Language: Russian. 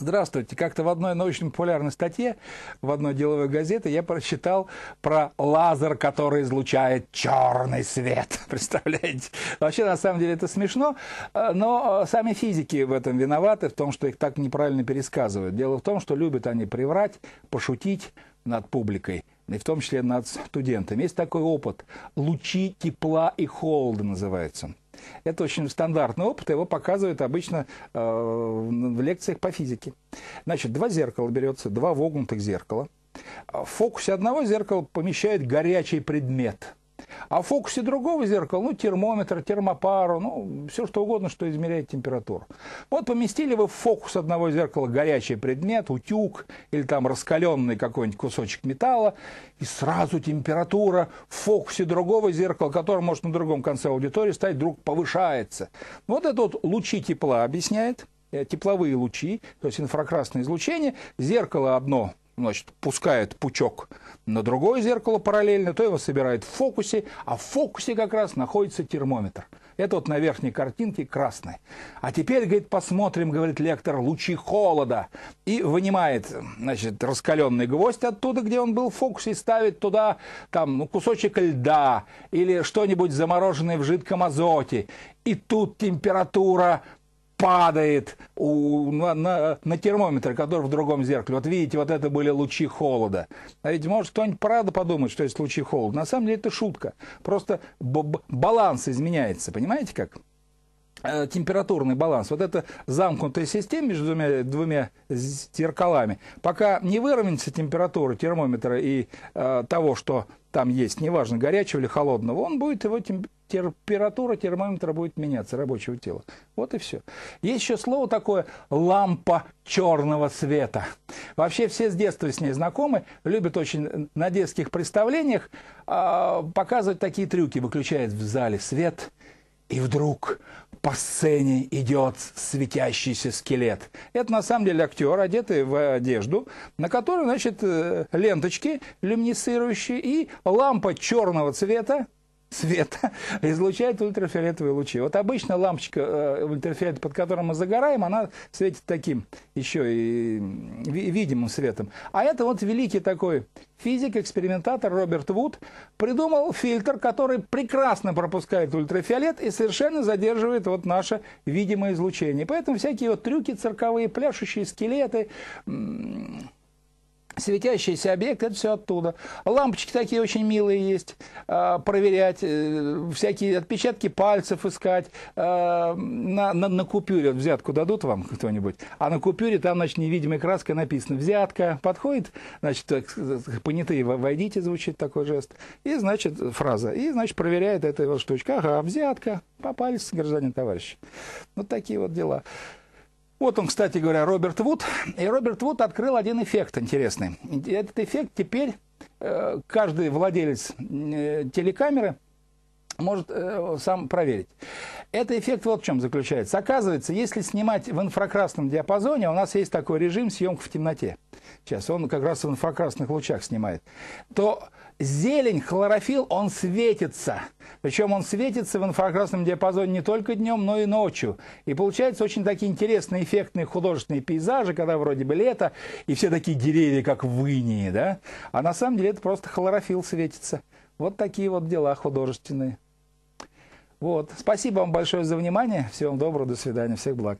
Здравствуйте. Как-то в одной научно-популярной статье, в одной деловой газете я прочитал про лазер, который излучает черный свет. Представляете? Вообще, на самом деле, это смешно, э, но сами физики в этом виноваты, в том, что их так неправильно пересказывают. Дело в том, что любят они приврать, пошутить над публикой, и в том числе над студентами. Есть такой опыт. Лучи тепла и холода называется. Это очень стандартный опыт, его показывают обычно э, в лекциях по физике. Значит, два зеркала берется, два вогнутых зеркала. В фокусе одного зеркала помещают горячий предмет – а в фокусе другого зеркала, ну, термометр, термопару, ну, все что угодно, что измеряет температуру. Вот поместили вы в фокус одного зеркала горячий предмет, утюг или там раскаленный какой-нибудь кусочек металла, и сразу температура в фокусе другого зеркала, которое может на другом конце аудитории стоять, вдруг повышается. Вот это вот лучи тепла объясняет, э, тепловые лучи, то есть инфракрасное излучение. Зеркало одно значит, пускает пучок на другое зеркало параллельно, то его собирает в фокусе, а в фокусе как раз находится термометр. Это вот на верхней картинке красный. А теперь, говорит, посмотрим, говорит лектор, лучи холода. И вынимает, значит, раскаленный гвоздь оттуда, где он был в фокусе, и ставит туда там, ну, кусочек льда или что-нибудь замороженное в жидком азоте. И тут температура падает у, на, на, на термометр, который в другом зеркале. Вот видите, вот это были лучи холода. А ведь может кто-нибудь правда подумать, что есть лучи холода. На самом деле это шутка. Просто баланс изменяется. Понимаете как? Э, температурный баланс. Вот это замкнутая система между двумя, двумя зеркалами. Пока не выровняется температура термометра и э, того, что там есть, неважно, горячего или холодного, он будет, его температура термометра будет меняться, рабочего тела. Вот и все. Есть еще слово такое «лампа черного цвета». Вообще все с детства с ней знакомы, любят очень на детских представлениях э, показывать такие трюки. Выключает в зале свет, и вдруг по сцене идет светящийся скелет. Это на самом деле актер, одетый в одежду, на которой, значит, э, ленточки люминесцирующие и лампа черного цвета, света излучает ультрафиолетовые лучи. Вот обычно лампочка э, ультрафиолета, под которой мы загораем, она светит таким еще и видимым светом. А это вот великий такой физик, экспериментатор Роберт Вуд придумал фильтр, который прекрасно пропускает ультрафиолет и совершенно задерживает вот наше видимое излучение. Поэтому всякие вот трюки цирковые, пляшущие скелеты, светящийся объект, это все оттуда. Лампочки такие очень милые есть, э, проверять, э, всякие отпечатки пальцев искать. Э, на, на, на купюре, взятку дадут вам кто-нибудь, а на купюре там, значит, невидимой краской написано «взятка». Подходит, значит, понятые «войдите» звучит такой жест, и, значит, фраза, и, значит, проверяет эта вот штучка. Ага, взятка, попались, гражданин товарищ. Вот такие вот дела. Вот он, кстати говоря, Роберт Вуд. И Роберт Вуд открыл один эффект интересный. Этот эффект теперь э, каждый владелец э, телекамеры может э, сам проверить. Это эффект вот в чем заключается. Оказывается, если снимать в инфракрасном диапазоне, у нас есть такой режим съемка в темноте. Сейчас он как раз в инфракрасных лучах снимает. То зелень, хлорофилл, он светится. Причем он светится в инфракрасном диапазоне не только днем, но и ночью. И получаются очень такие интересные, эффектные художественные пейзажи, когда вроде бы лето, и все такие деревья, как в Инии, да? А на самом деле это просто хлорофилл светится. Вот такие вот дела художественные. Вот. Спасибо вам большое за внимание. Всего вам доброго, до свидания, всех благ.